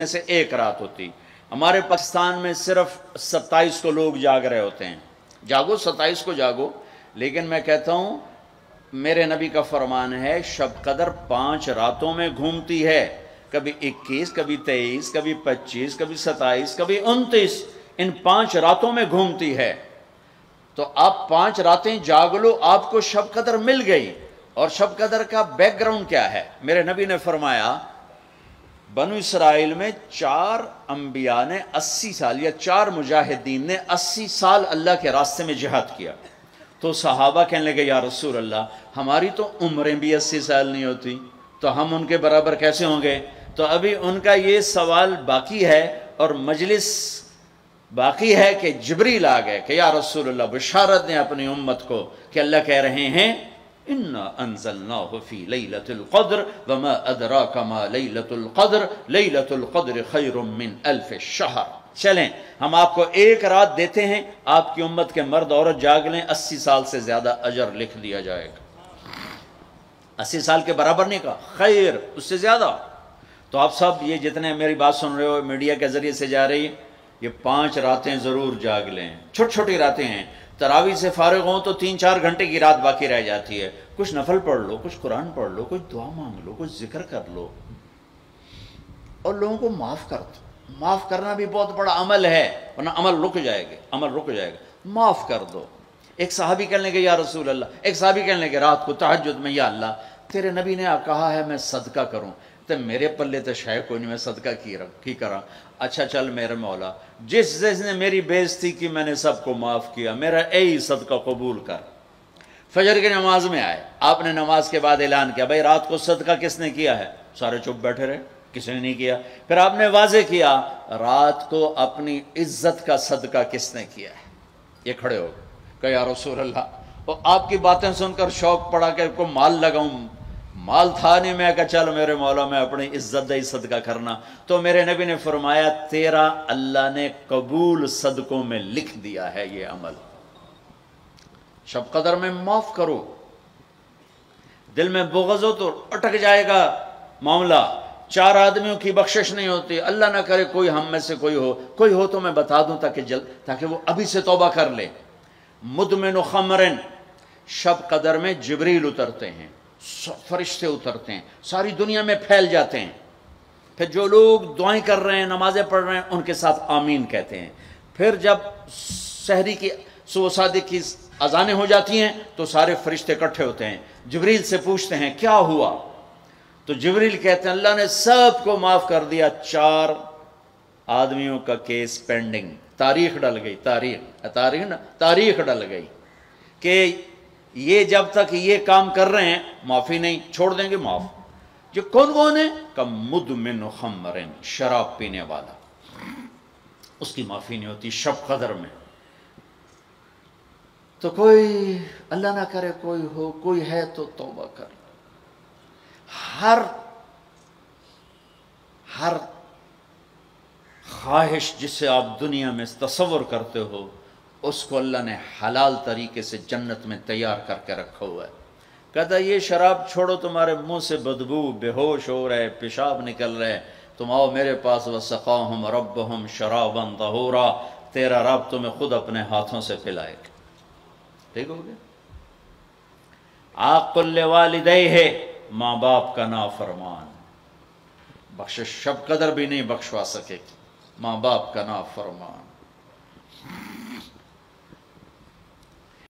में से एक रात होती। हमारे पाकिस्तान में सिर्फ़ सत्ताईस को लोग जाग रहे होते हैं। जागो सत्ताईस को जागो। लेकिन मैं कहता हूँ मेरे नबी का फरमान है शब कदर पाँच रातों में घूमती है। कभी 21, कभी 23, कभी 25, कभी 27, कभी 29 इन पाँच रातों में घूमती है। तो आप पाँच रातें जाग लो आपको शब कदर मिल गई। और शब कदर का बैकग्राउंड क्या है? मेरे नबी ने फरमाया बनु इसराइल में चार अंबिया ने 80 साल या चार मुजाहिदीन ने 80 साल अल्लाह के रास्ते में जिहाद किया। तो सहाबा कहने लगे, या रसूल अल्लाह हमारी तो उम्रें भी 80 साल नहीं होती तो हम उनके बराबर कैसे होंगे? तो अभी उनका ये सवाल बाकी है और मजलिस बाकी है कि जबरील आ गए कि, या रसूल अल्लाह बशारत ने अपनी उम्मत को कि अल्लाह कह रहे हैं इन्ना अनजलनाहु फ़ी लैलतुल क़द्र वमा अदराका मा लैलतुल क़द्र लैलतुल क़द्र खैरुम मिन अल्फ शहर चलें, हम आपको एक रात देते हैं, आपकी उम्मत के मर्द औरत जाग लें, अस्सी साल से ज़्यादा अजर लिख दिया जाएगा। अस्सी साल के बराबर नहीं कहा, खैर, उससे ज़्यादा। तो आप सब ये जितने मेरी बात सुन रहे हो, मीडिया के ज़रिए से जा रही है ये पाँच रातें ज़रूर जाग लें। छोटी छोटी रातें हैं। तरावी से फारग हो तो तीन चार घंटे की रात बाकी रह जाती है। कुछ नफल पढ़ लो, कुछ कुरान पढ़ लो, कुछ दुआ मांग लो, कुछ ज़िक्र कर लो। और लोगों को माफ़ कर दो। माफ़ करना भी बहुत बड़ा अमल है, वरना अमल रुक जाएगा, अमल रुक जाएगा। माफ़ कर दो। एक साहबी कहने लगे, या रसूल अल्लाह एक साहबी कहने लगे, रात को तहजद में, या अल्लाह, तेरे नबी ने कहा है, मैं सदका करूँ। तो मेरे पल्ले तो शायद कोई नहीं, मैं सदका की रख, की करा। अच्छा चल मेरे मौला, जिस जिसने मेरी बेइज्जती की, मैंने सबको माफ़ किया। मेरा यही सदका कबूल कर। फजर की नमाज़ में आए। आपने नमाज़ के बाद ऐलान किया, भाई रात को सदका किसने किया है? सारे चुप बैठे रहे, किसी ने नहीं किया। फिर आपने वाजे किया, रात को अपनी इज़्ज़त का सदका किसने किया है? ये खड़े हो गए। यार रसूल अल्लाह और आपकी बातें सुनकर शौक पड़ा कि को माल लगाऊँ माल था नहीं। मैं कहा, चल मेरे मौला, में अपनी इज़्ज़त ही सदका करना। तो मेरे नबी ने फरमाया, तेरा अल्लाह ने कबूल सदकों में लिख दिया है ये अमल। शब कदर में माफ़ करो। दिल में बोगज हो तो अटक जाएगा मामला। चार आदमियों की बख्शिश नहीं होती। अल्लाह ना करे कोई हम में से कोई हो। कोई हो तो मैं बता दूँ ताकि जल, ताकि वो अभी से तौबा कर ले। मुदमिन खमरन, शब कदर में जबरील उतरते हैं। फरिश्ते उतरते हैं। सारी दुनिया में फैल जाते हैं। फिर जो लोग दुआएँ कर रहे हैं, नमाजें पढ़ रहे हैं, उनके साथ आमीन कहते हैं। फिर जब शहरी की, सुबह की अजानें हो जाती हैं तो सारे फरिश्ते इकट्ठे होते हैं। जबरील से पूछते हैं, क्या हुआ? तो जबरील कहते हैं, अल्लाह ने सबको माफ़ कर दिया। चार आदमियों का केस पेंडिंग। तारीख डल गई, तारीख तारीख ना, तारीख डल गई कि ये जब तक ये काम कर रहे हैं, माफ़ी नहीं, छोड़ देंगे माफ़। जो कौन कौन है? कम मुदमिन खमरिन शराब पीने वाला। उसकी माफ़ी नहीं होती, शब कदर में। तो कोई, अल्लाह ना करे कोई हो, कोई है तो तौबा कर। हर हर ख्वाहिश जिसे आप दुनिया में तस्वर करते हो उसको अल्लाह ने हलाल तरीके से जन्नत में तैयार करके रखा हुआ है। कहता ये शराब छोड़ो, तुम्हारे मुँह से बदबू बेहोश हो रहे पेशाब निकल रहे तुम आओ मेरे पास, व सफ़ा हम रब हम शराबन तहोरा। तेरा रब तुम्हें खुद अपने हाथों से पिलाएगा। ठीक हो गया? आकुल्ले वालिद है माँ बाप का ना फरमान बख्श शब कदर भी नहीं बख्शवा सकेगी। माँ बाप का ना फरमान